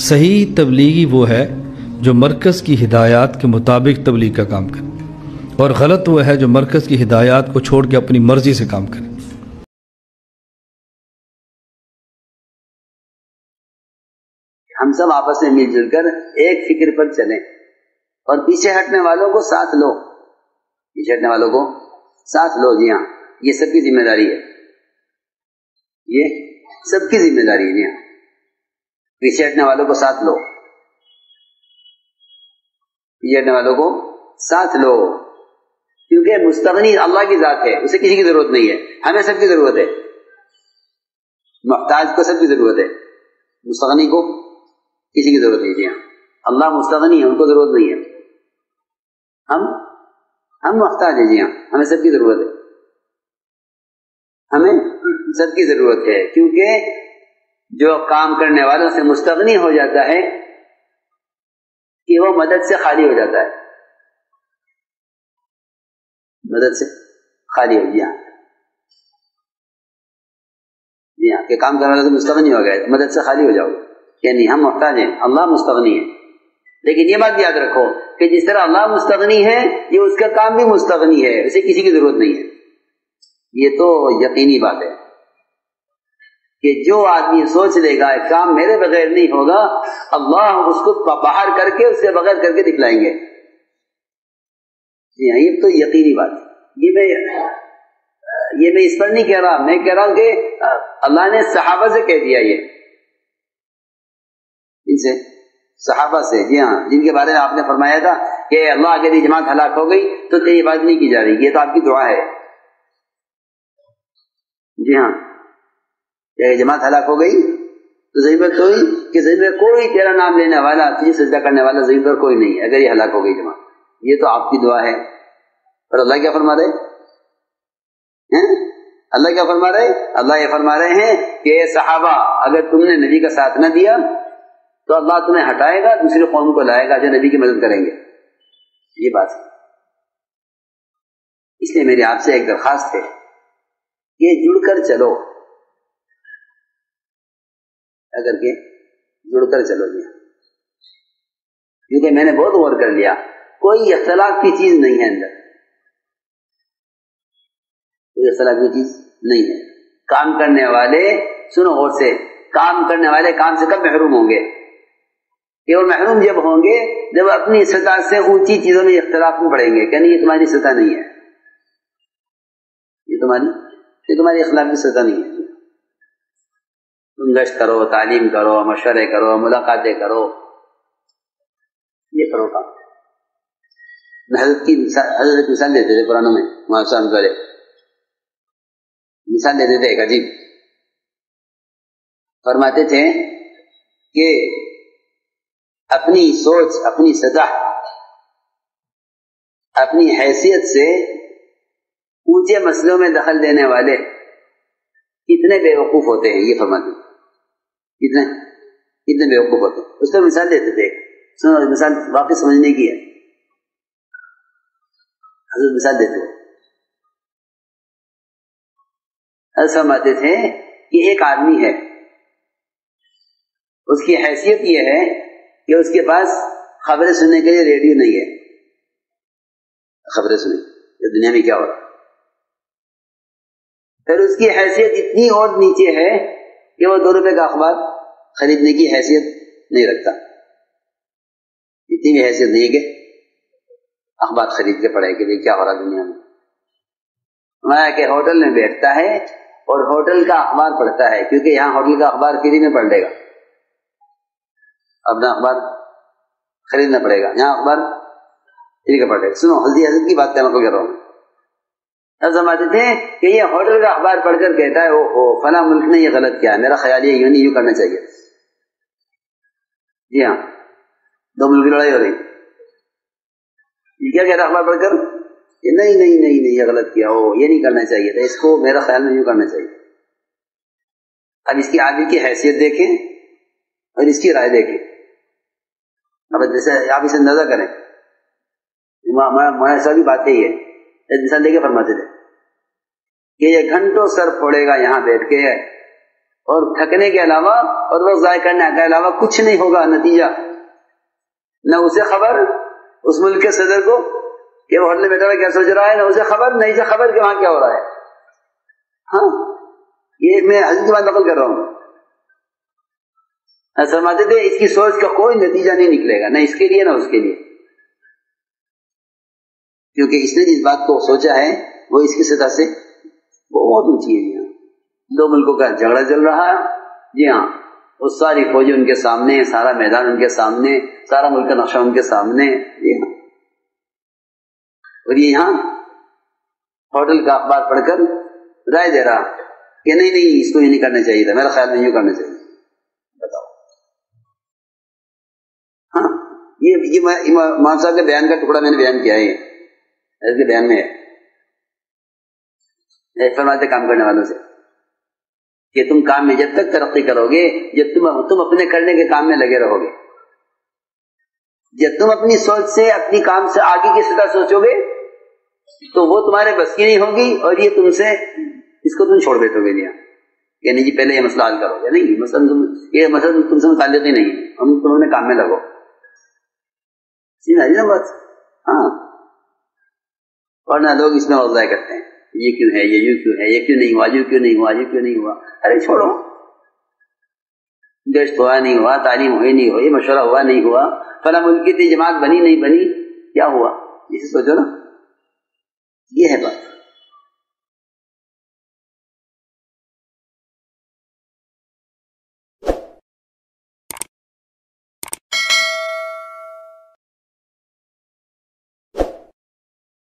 صحیح تبلیغی وہ ہے جو مرکز کی ہدایات کے مطابق تبلیغ کا کام کرے اور غلط وہ ہے جو مرکز کی ہدایات کو چھوڑ کے اپنی مرضی سے کام کرے۔ ہم سب آپس میں مل جل کر ایک فکر پر چلیں اور پیچھے ہٹنے والوں کو ساتھ لو۔ پیچھے ہٹنے والوں کو ساتھ لو جی ہاں یہ سب کی ذمہ داری ہے۔ یہ سب کی ذمہ داری ہے جی ہاں۔ پیچھے ہٹنے والوں کو ساتھ لو۔ پیچھے ہٹنے والوں کو ساتھ لو۔ کیونکہ مستغنی اللہ کی ذات ہے، اسے کسی کی ضرورت نہیں ہے۔ ہمیں سب کی ضرورت ہے۔ محتاج کو سب کی ضرورت ہے۔ مستغنی کو کسی کی ضرورت نہیں جی ہاں اللہ مستغنی ہے، ان کو ضرورت نہیں ہے۔ ہم ہم محتاج ہیں جی ہاں ہمیں سب کی ضرورت ہے۔ ہمیں سب کی ضرورت ہے۔ کیونکہ جو کام کرنے والوں سے مستغنی ہو جاتا ہے، کہ وہ مدد سے خالی ہو جاتا ہے۔ مدد سے خالی ہو جی ہاں۔ جی ہاں کہ کام کرنے والے سے مستغنی ہو گئے، مدد سے خالی ہو جاؤ۔ یعنی ہم محتاج ہیں، اللہ مستغنی ہے۔ لیکن یہ بات یاد رکھو کہ جس طرح اللہ مستغنی ہے، یہ اس کا کام بھی مستغنی ہے، اسے کسی کی ضرورت نہیں ہے۔ یہ تو یقینی بات ہے۔ کہ جو آدمی سوچ لے گا کام میرے بغیر نہیں ہوگا، اللہ اس کو باہر کر کے اس سے بغیر کر کے دکھلائیں گے۔ جی ہاں یہ تو یقینی بات ہے۔ یہ میں یہ میں اس پر نہیں کہہ رہا، میں کہہ رہا ہوں کہ اللہ نے صحابہ سے کہہ دیا یہ۔ ان سے، صحابہ سے جی ہاں جن کے بارے میں آپ نے فرمایا تھا کہ اللہ اگر یہ جماعت ہلاک ہو گئی، تو یہ بات نہیں کی جا رہی، یہ تو آپ کی دعا ہے۔ جی ہاں۔ یعنی جماعت ہلاک ہو گئی، تو زمین پر کوئی کہ زمین کوئی تیرا نام لینے والا، تجھے سجدہ کرنے والا زمین پر کوئی نہیں، اگر یہ ہلاک ہو گئی جماعت۔ یہ تو آپ کی دعا ہے۔ اور اللہ کیا فرما رہے؟ اللہ کیا فرما رہے؟ اللہ یہ فرما رہے ہیں کہ صحابہ، اگر تم نے نبی کا ساتھ نہ دیا، تو اللہ تمہیں ہٹائے گا دوسرے قوم کو لائے گا جو نبی کی مدد کریں گے۔ یہ بات ہے۔ اس لیے میری آپ سے ایک درخواست ہے کہ جڑ کر چلو۔ اگر کہ جڑ کر چلو گیا کیونکہ میں نے بہت غور کر لیا، کوئی اختلاف کی چیز نہیں ہے اندر۔ کوئی اختلاف کی چیز نہیں ہے۔ کام کرنے والے، سنو غور سے، کام کرنے والے کام سے کب محروم ہوں گے؟ کہ وہ محروم جب ہوں گے، جب اپنی سطح سے اونچی چیزوں میں اختلاف میں پڑیں گے، کہ نہیں، یہ تمہاری سطح نہیں ہے۔ یہ تمہاری یہ تمہاری اخلاق کی سطح نہیں ہے۔ گشت کرو، تعلیم کرو، مشورے کرو، ملاقاتیں کرو۔ یہ کرو کام۔ حضرت کی حضرت مثال دیتے تھے قرآن میں محسوس کرے۔ مثال دیتے تھے ایک عجیب۔ فرماتے تھے کہ اپنی سوچ، اپنی سطح اپنی حیثیت سے اونچے مسئلوں میں دخل دینے والے کتنے بے وقوف ہوتے ہیں، یہ فرماتے کتنے کتنے بے وقوف ہوتے اس پر مثال دیتے تھے سنو مثال واقعی سمجھنے کی ہے۔ حضرت مثال دیتے حضرت فرماتے تھے کہ ایک آدمی ہے۔ اس کی حیثیت یہ ہے کہ اس کے پاس خبریں سننے کے لیے ریڈیو نہیں ہے۔ خبریں سنیں۔ یہ دنیا میں کیا ہو رہا پھر اس کی حیثیت اتنی اور نیچے ہے کہ وہ دو روپے کا اخبار خریدنے کی حیثیت نہیں رکھتا۔ اتنی بھی حیثیت نہیں ہے کہ اخبار خرید کے پڑھے کہ کیا ہو رہا دنیا میں۔ کہ ہوٹل میں بیٹھتا ہے اور ہوٹل کا اخبار پڑھتا ہے، کیونکہ یہاں ہوٹل کا اخبار فری میں پڑھ لے گا۔ اپنا اخبار خریدنا پڑے گا، یہاں اخبار فری کا پڑھ لے گا۔ سنو ہلدی حضرت کی بات میں کو کہہ رہا ہوں سمجھتے تھے کہ یہ ہوٹل کا اخبار پڑھ کر کہتا ہے او فلاں ملک نے یہ غلط کیا ہے میرا خیال یہ یوں نہیں یوں کرنا چاہیے۔ جی ہاں دو ملک کی لڑائی ہو رہی۔ یہ کیا کہتا اخبار پڑھ کر؟ کہ نہیں نہیں نہیں نہیں، یہ غلط کیا ہو یہ نہیں کرنا چاہیے تھا۔ اس کو میرا خیال میں یوں کرنا چاہیے۔ اب اس کی آدمی کی حیثیت دیکھیں اور اس کی رائے دیکھیں۔ اب جیسے آپ اسے اندازہ کریں۔ ایسا بھی بات یہی ہے۔ مثال دے کے فرماتے تھے۔ کہ یہ گھنٹوں سر پھوڑے گا یہاں بیٹھ کے اور تھکنے کے علاوہ، اور وقت ضائع کرنے کے علاوہ کچھ نہیں ہوگا نتیجہ۔ نہ اسے خبر اس ملک کے صدر کو کہ وہ ہوٹل بیٹھا کیا سوچ رہا ہے، نہ اسے خبر نہیں اسے خبر کہ وہاں کیا ہو رہا ہے۔ ہاں یہ میں حضرت کی بات نقل کر رہا ہوں۔ فرماتے تھے، اس کی سوچ کا کوئی نتیجہ نہیں نکلے گا، نہ اس کے لیے، نہ اس کے لیے۔ کیونکہ اس نے جس بات کو سوچا ہے، وہ اس کی سطح سے بہت اونچی ہے یہاں۔ دو ملکوں کا جھگڑا چل رہا ہے۔ جی ہاں وہ ساری فوجیں ان کے سامنے، سارا میدان ان کے سامنے، سارا ملک کا نقشہ ان کے سامنے۔ جی ہاں۔ اور یہ یہاں ہوٹل کا اخبار پڑھ کر رائے دے رہا کہ نہیں نہیں، اس کو یہ نہیں کرنا چاہیے تھا، میرا خیال نہیں یوں کرنا چاہیے بتاؤ۔ ہاں یہ مان صاحب کے بیان کا ٹکڑا میں نے بیان کیا ہے۔ اس کے بیان میں ہے۔ فرماتے کام کرنے والوں سے کہ تم کام میں جب تک ترقی کرو گے، جب تم تم اپنے کرنے کے کام میں لگے رہو گے۔ جب تم اپنی سوچ سے، اپنی کام سے آگے کی سطح سوچو گے، تو وہ تمہارے بس کی نہیں ہوگی اور یہ تم سے اس کو تم چھوڑ بیٹھو گے لیا یعنی جی پہلے یہ مسئلہ حل کرو گے۔ یعنی نہیں مثلاً تم یہ مسئلہ تم سے متعلق ہی نہیں ہم تم کام میں لگو۔ سیدھا جی نا بس ہاں۔ اور نہ لوگ اس میں وضاح کرتے ہیں۔ یہ کیوں ہے، یہ یوں کیوں ہے، یہ کیوں نہیں ہوا، یوں کیوں نہیں ہوا یہ کیوں نہیں ہوا؟ ارے چھوڑو۔ گشت ہوا نہیں ہوا، تعلیم ہوئی نہیں ہوئی، مشورہ ہوا نہیں ہوا، فلاں ملکی کی جماعت بنی، نہیں بنی، کیا ہوا؟ اسے سوچو نا۔ یہ ہے بات۔